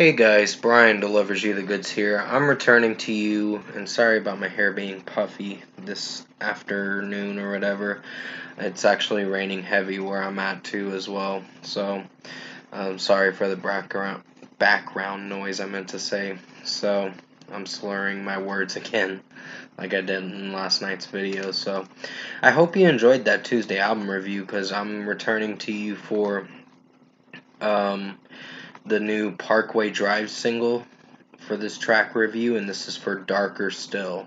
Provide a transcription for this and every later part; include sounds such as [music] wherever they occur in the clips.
Hey guys, Bryan delivers you the goods here. I'm returning to you, and sorry about my hair being puffy this afternoon or whatever. It's actually raining heavy where I'm at too as well, so I'm sorry for the background background noise I meant to say. So I'm slurring my words again, like I did in last night's video. So I hope you enjoyed that Tuesday album review, because I'm returning to you for um the new Parkway Drive single for this track review, and this is for Darker Still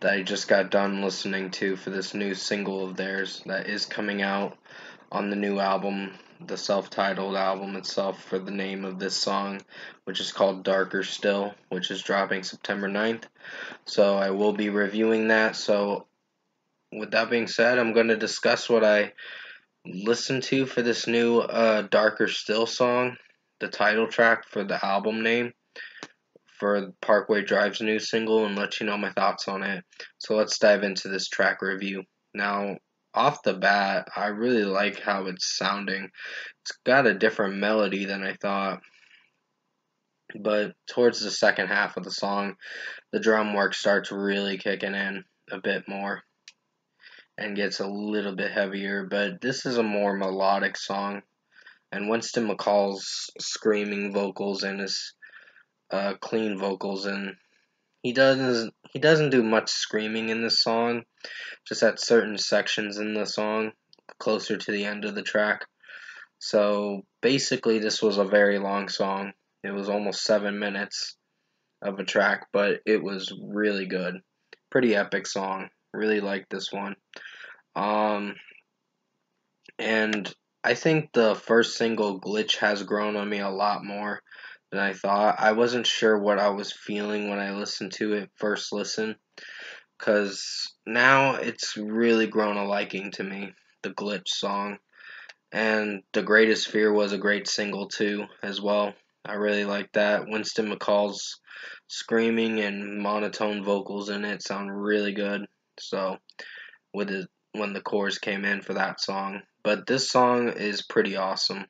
that I just got done listening to for this new single of theirs that is coming out on the new album, the self titled album itself, for the name of this song, which is called Darker Still, which is dropping September 9th. So I will be reviewing that. So, with that being said, I'm going to discuss what I listened to for this new uh, Darker Still song the title track for the album name for Parkway Drive's new single and let you know my thoughts on it. So let's dive into this track review. Now, off the bat, I really like how it's sounding. It's got a different melody than I thought. But towards the second half of the song, the drum work starts really kicking in a bit more and gets a little bit heavier. But this is a more melodic song and Winston McCall's screaming vocals and his uh, clean vocals, and he doesn't he doesn't do much screaming in this song, just at certain sections in the song, closer to the end of the track. So basically, this was a very long song. It was almost seven minutes of a track, but it was really good. Pretty epic song. Really like this one. Um, and I think the first single, Glitch, has grown on me a lot more than I thought. I wasn't sure what I was feeling when I listened to it first listen, because now it's really grown a liking to me, the Glitch song. And The Greatest Fear was a great single too, as well. I really like that. Winston McCall's screaming and monotone vocals in it sound really good. So, with it, when the chorus came in for that song, but this song is pretty awesome.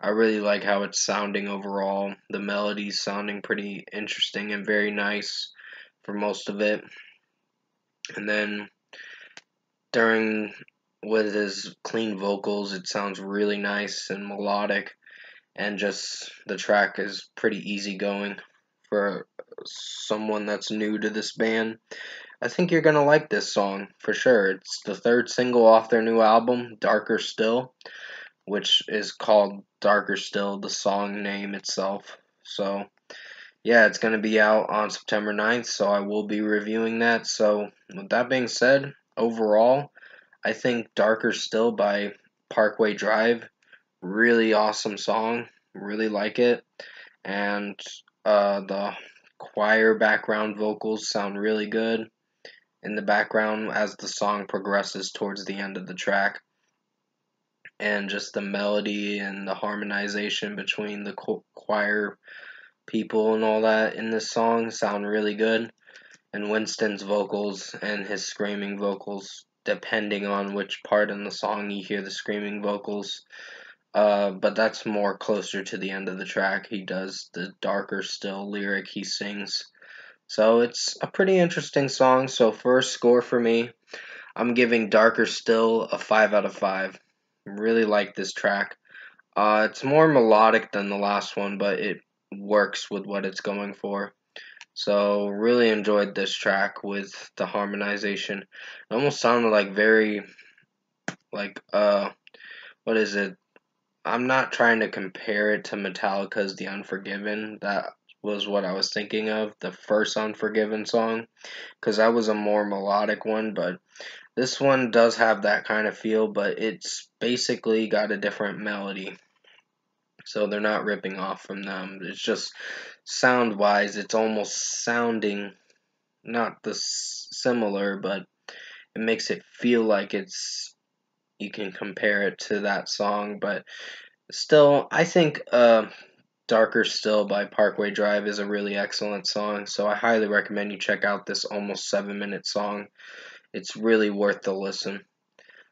I really like how it's sounding overall. The melody's sounding pretty interesting and very nice for most of it. And then during with his clean vocals, it sounds really nice and melodic and just the track is pretty easygoing for someone that's new to this band. I think you're gonna like this song for sure. It's the third single off their new album, Darker Still, which is called Darker Still, the song name itself. So, yeah, it's gonna be out on September 9th, so I will be reviewing that. So, with that being said, overall, I think Darker Still by Parkway Drive, really awesome song. Really like it. And uh, the choir background vocals sound really good in the background as the song progresses towards the end of the track. And just the melody and the harmonization between the choir people and all that in this song sound really good. And Winston's vocals and his screaming vocals, depending on which part in the song you hear the screaming vocals. Uh, but that's more closer to the end of the track. He does the darker still lyric he sings so it's a pretty interesting song. So first score for me, I'm giving Darker Still a 5 out of 5. Really like this track. Uh, it's more melodic than the last one, but it works with what it's going for. So really enjoyed this track with the harmonization. It almost sounded like very like uh what is it? I'm not trying to compare it to Metallica's The Unforgiven. That was what I was thinking of, the first Unforgiven song, because that was a more melodic one, but this one does have that kind of feel, but it's basically got a different melody. So they're not ripping off from them. It's just sound wise, it's almost sounding not the similar, but it makes it feel like it's you can compare it to that song, but still, I think uh, Darker Still by Parkway Drive is a really excellent song, so I highly recommend you check out this almost seven minute song. It's really worth the listen.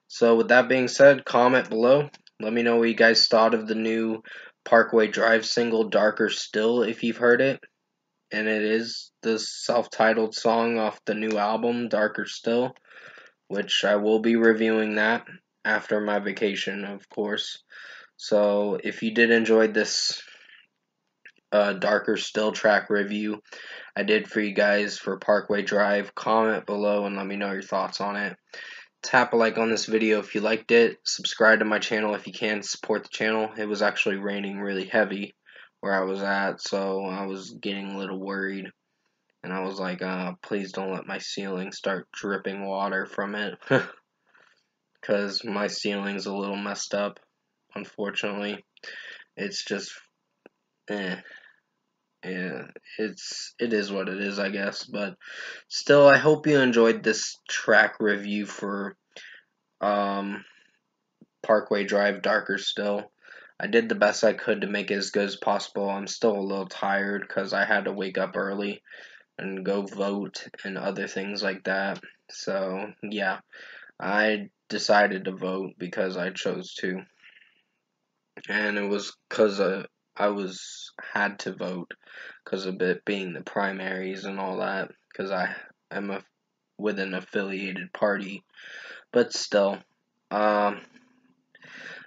So, with that being said, comment below. Let me know what you guys thought of the new Parkway Drive single Darker Still if you've heard it. And it is the self titled song off the new album, Darker Still, which I will be reviewing that after my vacation, of course. So if you did enjoy this uh, Darker Still track review I did for you guys for Parkway Drive, comment below and let me know your thoughts on it tap a like on this video if you liked it. Subscribe to my channel if you can. Support the channel. It was actually raining really heavy where I was at, so I was getting a little worried. And I was like, uh, please don't let my ceiling start dripping water from it. [laughs] Because my ceiling's a little messed up, unfortunately. It's just, eh yeah, it's it is what it is, I guess. But still, I hope you enjoyed this track review for um, Parkway Drive Darker Still. I did the best I could to make it as good as possible. I'm still a little tired because I had to wake up early and go vote and other things like that. So, yeah, I decided to vote because I chose to. And it was because uh, I was had to vote because of it being the primaries and all that because I am a with an affiliated party, but still, um,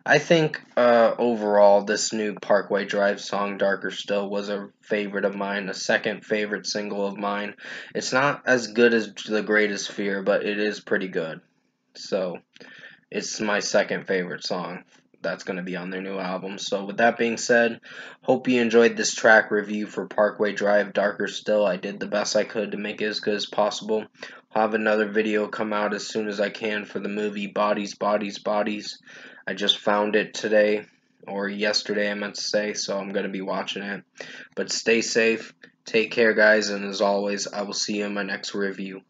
I think uh, overall this new Parkway Drive song, "Darker Still," was a favorite of mine, a second favorite single of mine. It's not as good as "The Greatest Fear," but it is pretty good. So, it's my second favorite song that's going to be on their new album. So, with that being said, hope you enjoyed this track review for Parkway Drive Darker Still. I did the best I could to make it as good as possible. I'll have another video come out as soon as I can for the movie Bodies, Bodies, Bodies. I just found it today, or yesterday, I meant to say, so I'm going to be watching it. But stay safe, take care, guys, and as always, I will see you in my next review.